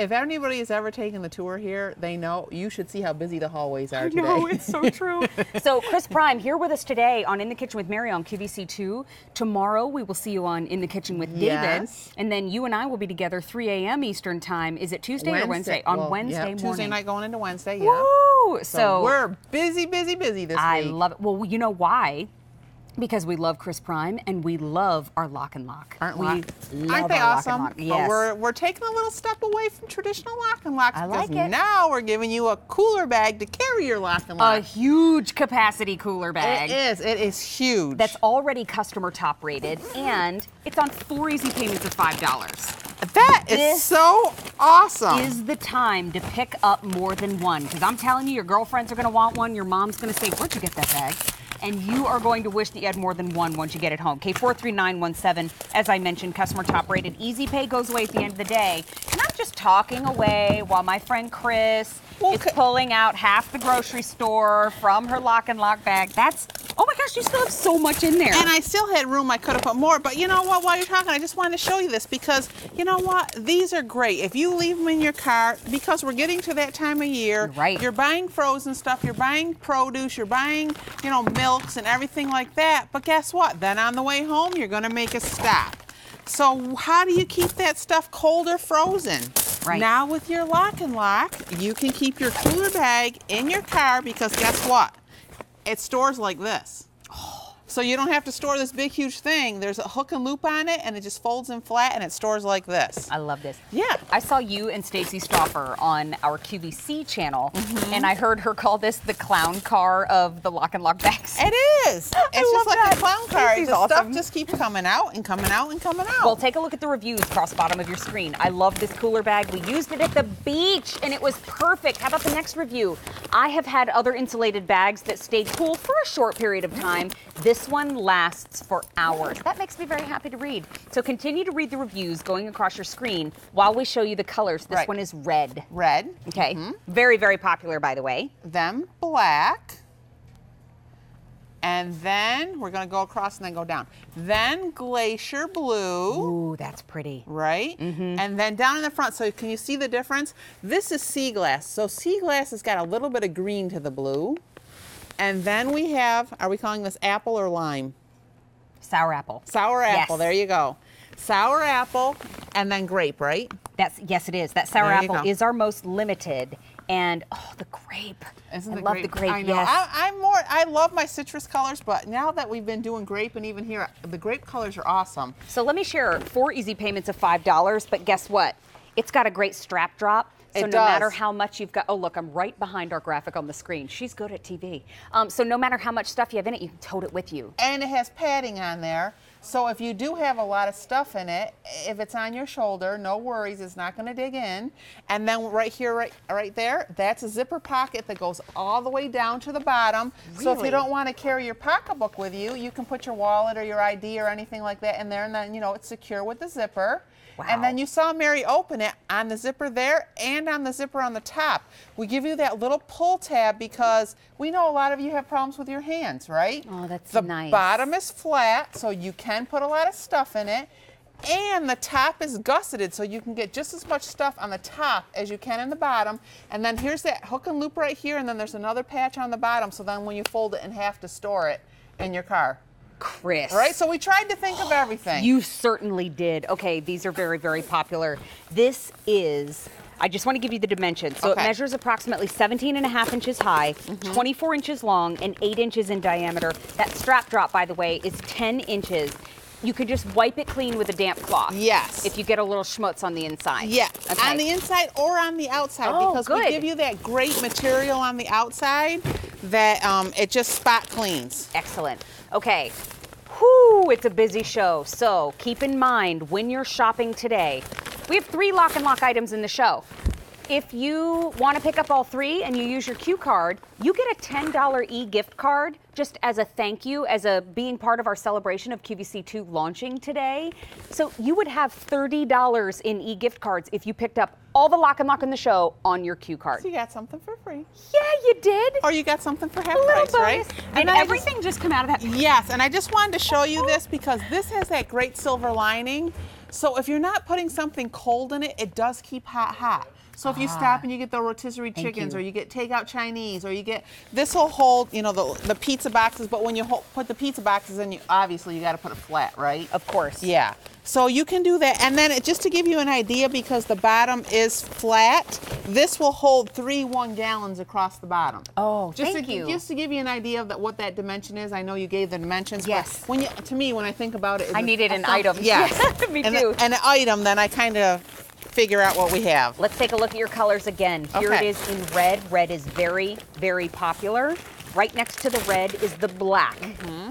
if anybody has ever taken the tour here, they know you should see how busy the hallways are today. No, it's so true. so, Chris Prime here with us today on In the Kitchen with Mary on QVC2. Tomorrow we will see you on In the Kitchen with David, and then you and I will be together 3 a.m. Eastern Time. Is it Tuesday or Wednesday? On Wednesday yeah, morning. Tuesday night going into Wednesday. Yeah. Woo! So, So, we're busy, busy, busy this I week. I love it. Well, you know why? Because we love Chris Prime and we love our lock and lock. Aren't we? lock- love Aren't they our awesome? Lock and lock. But we're we're taking a little step away from traditional lock and locks I because like it. now we're giving you a cooler bag to carry your lock and lock. a lock. huge capacity cooler bag. It is. It is huge. that's already customer top rated and it's on four easy payments of five dollars that is this so awesome. is the time to pick up more than one because i'm telling you your girlfriends are going to want one your mom's going to say where'd you get that bag and you are going to wish that you had more than one once you get it home. K43917, as I mentioned, customer top rated. Easy pay goes away at the end of the day. And I'm just talking away while my friend Chris Well, is pulling out half the grocery store from her lock and lock bag. That's, oh my gosh, you still have so much in there. and I still had room. I could have put more, but you know what? While you're talking, I just wanted to show you this because you know what? These are great. If you leave them in your car, because we're getting to that time of year, Right. You're buying frozen stuff. You're buying produce. You're buying, you know, milks and everything like that. But guess what? Then on the way home, you're going to make a stop. So how do you keep that stuff cold or frozen? Right. Now with your lock and lock, you can keep your cooler bag in your car because guess what? It stores like this. So you don't have to store this big, huge thing. There's a hook and loop on it, and it just folds in flat, and it stores like this. I love this. Yeah. I saw you and Stacey Stauffer on our QVC channel, Mm-hmm. and I heard her call this the clown car of the lock and lock bags. It is. It's just love like that. a clown car. The awesome. stuff just keeps coming out and coming out and coming out. Well, take a look at the reviews across the bottom of your screen. I love this cooler bag. We used it at the beach and it was perfect. How about the next review? I have had other insulated bags that stayed cool for a short period of time. This one lasts for hours. That makes me very happy to read. So continue to read the reviews going across your screen while we show you the colors. This Right. one is red. Red. Okay. Mm-hmm. Very, very popular, by the way. Then black. And then we're going to go across and then go down. Then glacier blue. Ooh, that's pretty. right? Mm-hmm. And then down in the front, so can you see the difference? This is sea glass. So sea glass has got a little bit of green to the blue. And then we have, are we calling this apple or lime? Sour apple. Sour apple, Yes. there you go. Sour apple and then grape, right? That's yes, it is. That sour There apple is our most limited, and oh, the grape. Isn't I the love grape? the grape. I know. Yes. I, I'm more. I love my citrus colors, but now that we've been doing grape and even here, the grape colors are awesome. so let me share four easy payments of five dollars. But guess what? It's got a great strap drop. So It no does. matter how much you've got, oh look, I'm right behind our graphic on the screen. She's good at TV. Um, so no matter how much stuff you have in it, you can tote it with you. and it has padding on there. So if you do have a lot of stuff in it, if it's on your shoulder, no worries, it's not going to dig in. And then right here, right, right there, that's a zipper pocket that goes all the way down to the bottom. So if you don't want to carry your pocketbook with you, you can put your wallet or your ID or anything like that in there, and then you know it's secure with the zipper. And then you saw Mary open it on the zipper there and on the zipper on the top. We give you that little pull tab because we know a lot of you have problems with your hands, right? Oh, that's the nice. The bottom is flat, so you can put a lot of stuff in it. And the top is gusseted, so you can get just as much stuff on the top as you can in the bottom. And then here's that hook and loop right here, and then there's another patch on the bottom, so then when you fold it in half to store it in your car. Chris. All right, so we tried to think of everything. You certainly did. Okay, these are very, very popular. This is, I just want to give you the dimensions. So Okay. it measures approximately 17 and a half inches high, Mm-hmm. 24 inches long, and 8 inches in diameter. That strap drop, by the way, is 10 inches. You could just wipe it clean with a damp cloth. Yes. If you get a little schmutz on the inside. Yes, Okay. on the inside or on the outside Oh, because good. we give you that great material on the outside that um, it just spot cleans. Excellent. Okay. Whoo, it's a busy show. So keep in mind when you're shopping today, we have three lock and lock items in the show. If you want to pick up all three and you use your Q card, you get a $10 e gift card just as a thank you, as a being part of our celebration of QVC2 launching today. So you would have $30 in e gift cards if you picked up all the lock and lock in the show on your Q card. So you got something for free, Yeah, you did. or you got something for half price, right? bonus. And Did I just- everything just come out of that? Yes, and I just wanted to show you this because this has that great silver lining. So if you're not putting something cold in it, it does keep hot hot. So if you ah. stop and you get the rotisserie chickens, you. or you get takeout Chinese, or you get this will hold, you know, the, the pizza boxes. But when you hol- put the pizza boxes in, you obviously you got to put it flat, right? Of course. Yeah. So you can do that. And then it, just to give you an idea, because the bottom is flat, this will hold three one gallons across the bottom. Oh, just thank to, you. Just to give you an idea of that, what that dimension is. I know you gave the dimensions. but Yes. When you, to me, when I think about it, I needed an item. Yes. Me and, too. And an item, then I kind of figure out what we have. Let's take a look at your colors again. Here it Okay. is in red. Red is very, very popular. Right next to the red is the black.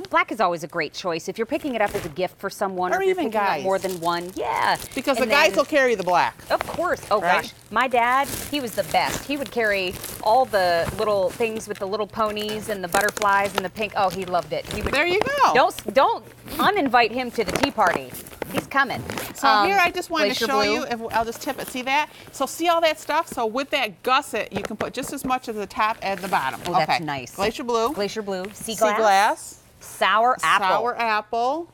Black is always a great choice if you're picking it up as a gift for someone, Mm-hmm. Or if you're even picking up guys. more than one. Yeah, Because And the guys then- will carry the black. Of course. Oh Right? gosh, my dad, he was the best. He would carry all the little things with the little ponies and the butterflies and the pink. Oh, he loved it. He would. There you go. Don't don't uninvite him to the tea party. He's coming. So Um, here I just wanted to show Blue. you, if, I'll just tip it, see that? So see all that stuff? So with that gusset, you can put just as much at the top and the bottom. Oh, that's okay. nice. Glacier blue, Glacier blue, sea glass. sea glass, sour apple, sour apple,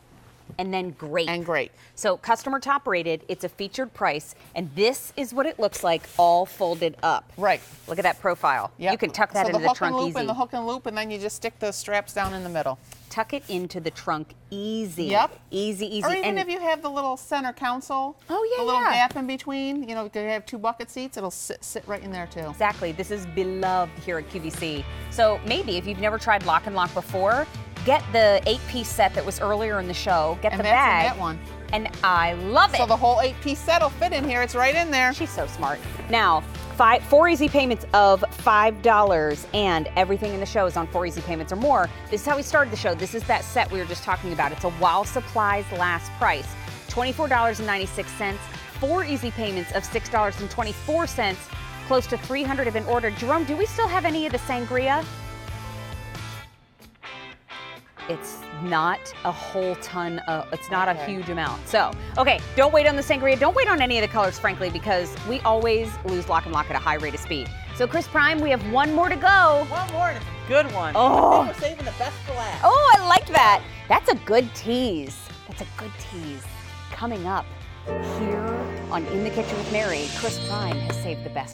and then grape. and grape. So customer top rated, it's a featured price, and this is what it looks like all folded up. Right. Look at that profile. Yep. You can tuck that so into the the, hook trunk and loop easy. and the hook and loop, and then you just stick the straps down in the middle. Tuck it into the trunk easy. Yep. Easy, easy. Or even and if you have the little center console, Oh, yeah, the little yeah. gap in between, you know, you have two bucket seats, it'll sit, sit right in there too. Exactly. This is beloved here at QVC. So maybe if you've never tried Lock and Lock before, get the eight-piece set that was earlier in the show. Get And the that's in bag. that one. And I love it. So the whole eight piece set will fit in here. It's right in there. She's so smart. Now, five, four easy payments of five dollars, and everything in the show is on four easy payments or more. This is how we started the show. This is that set we were just talking about. It's a while supplies last price, twenty-four dollars and ninety-six cents. Four easy payments of six dollars and twenty-four cents. Close to 300 have been ordered. Jerome, do we still have any of the sangria? It's not a whole ton of, it's not a huge amount. So, okay, don't wait on the sangria. Don't wait on any of the colors, frankly, because we always lose lock and lock at a high rate of speed. So, Chris Prime, we have one more to go. One more, and it's a good one. Oh. We're saving the best for last. Oh, I like that. That's a good tease. That's a good tease. Coming up here on In the Kitchen with Mary, Chris Prime has saved the best.